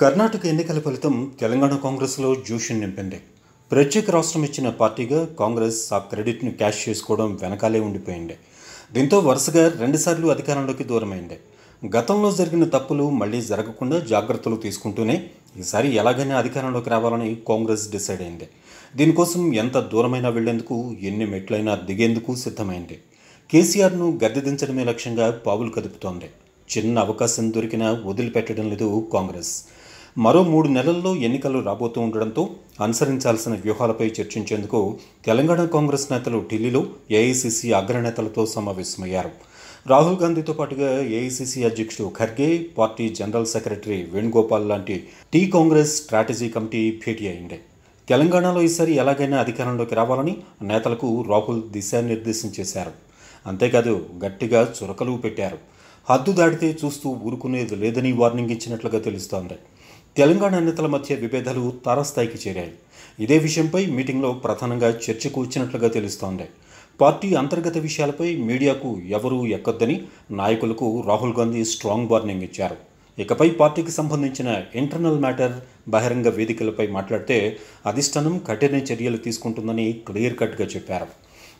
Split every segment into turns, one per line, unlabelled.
కర్ణాటక ఎన్నికల ఫలితం తెలంగాణ కాంగ్రెస్లో జోషం నింపింది. ప్రత్యేక రాష్ట్రం ఇచ్చిన పార్టీగా కాంగ్రెస్ ఆ క్రెడిట్ను క్యాష్ చేసుకోవడం వెనకాలే ఉండిపోయింది. దీంతో వరుసగా రెండుసార్లు అధికారంలోకి దూరమైంది. గతంలో జరిగిన తప్పులు మళ్ళీ జరగకుండా జాగ్రత్తలు తీసుకుంటూనే ఈసారి ఎలాగైనా అధికారంలోకి రావాలని కాంగ్రెస్ డిసైడ్ అయింది. దీనికోసం ఎంత దూరమైనా వెళ్ళేందుకు ఎన్ని మెట్లైనా దిగేందుకు సిద్ధమైంది. కేసీఆర్ను గద్దెదించడమే లక్ష్యంగా పావులు కదుపుతోంది. చిన్న అవకాశం దొరికినా వదిలిపెట్టడం లేదు కాంగ్రెస్. మరో మూడు నెలల్లో ఎన్నికలు రాబోతూ ఉండడంతో అనుసరించాల్సిన వ్యూహాలపై చర్చించేందుకు తెలంగాణ కాంగ్రెస్ నేతలు ఢిల్లీలో ఏఐసీసీ అగ్రనేతలతో సమావేశమయ్యారు. రాహుల్ గాంధీతో పాటుగా ఏఐసీసీ అధ్యక్షుడు Kharge party general secretary Venugopal లాంటి టీ కాంగ్రెస్ స్ట్రాటజీ కమిటీ భేటీ అయింది. తెలంగాణలో ఈసారి ఎలాగైనా అధికారంలోకి రావాలని నేతలకు రాహుల్ దిశానిర్దేశం చేశారు. అంతేకాదు గట్టిగా చురకలు పెట్టారు. హద్దు దాటితే చూస్తూ ఊరుకునేది లేదని వార్నింగ్ ఇచ్చినట్లుగా తెలుస్తోంది. తెలంగాణ నేతల మధ్య విభేదాలు తారస్థాయికి చేరాయి. ఇదే విషయంపై మీటింగ్లో ప్రధానంగా చర్చకు వచ్చినట్లుగా తెలుస్తోంది. పార్టీ అంతర్గత విషయాలపై మీడియాకు ఎవరూ ఎక్కొద్దని నాయకులకు రాహుల్ గాంధీ స్ట్రాంగ్ వార్నింగ్ ఇచ్చారు. ఇకపై పార్టీకి సంబంధించిన ఇంటర్నల్ మ్యాటర్ బహిరంగ వేదికలపై మాట్లాడితే అధిష్టానం కఠిన చర్యలు తీసుకుంటుందని క్లియర్ కట్గా చెప్పారు.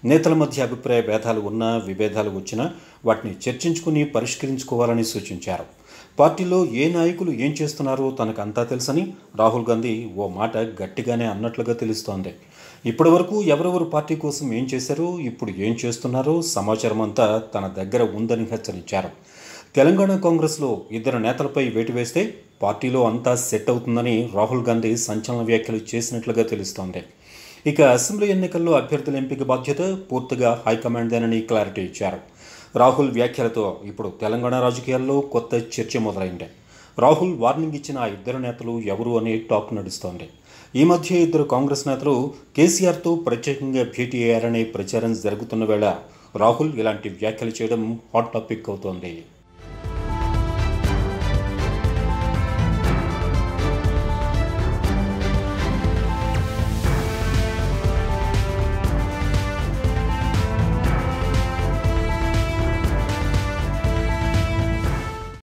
నేతల మధ్య అభిప్రాయ భేదాలు ఉన్నా విభేదాలు వచ్చినా వాటిని చర్చించుకుని పరిష్కరించుకోవాలని సూచించారు. పార్టీలో ఏ నాయకులు ఏం చేస్తున్నారో తనకు అంతా తెలుసని రాహుల్ గాంధీ ఓ మాట గట్టిగానే అన్నట్లుగా తెలుస్తోంది. ఇప్పటి వరకు ఎవరెవరు పార్టీ కోసం ఏం చేశారో ఇప్పుడు ఏం చేస్తున్నారో సమాచారం అంతా తన దగ్గర ఉందని హెచ్చరించారు. తెలంగాణ కాంగ్రెస్లో ఇద్దరు నేతలపై వేటు వేస్తే పార్టీలో అంతా సెట్ అవుతుందని రాహుల్ గాంధీ సంచలన వ్యాఖ్యలు చేసినట్లుగా తెలుస్తోంది. ఇక అసెంబ్లీ ఎన్నికల్లో అభ్యర్థుల ఎంపిక బాధ్యత పూర్తిగా హైకమాండ్దేనని క్లారిటీ ఇచ్చారు. రాహుల్ వ్యాఖ్యలతో ఇప్పుడు తెలంగాణ రాజకీయాల్లో కొత్త చర్చ మొదలైంది. రాహుల్ వార్నింగ్ ఇచ్చిన ఆ ఇద్దరు నేతలు ఎవరు అనే టాక్ నడుస్తోంది. ఈ మధ్య ఇద్దరు కాంగ్రెస్ నేతలు కేసీఆర్తో ప్రత్యేకంగా భేటీ అయ్యారనే ప్రచారం జరుగుతున్న వేళ రాహుల్ ఇలాంటి వ్యాఖ్యలు చేయడం హాట్ టాపిక్ అవుతోంది.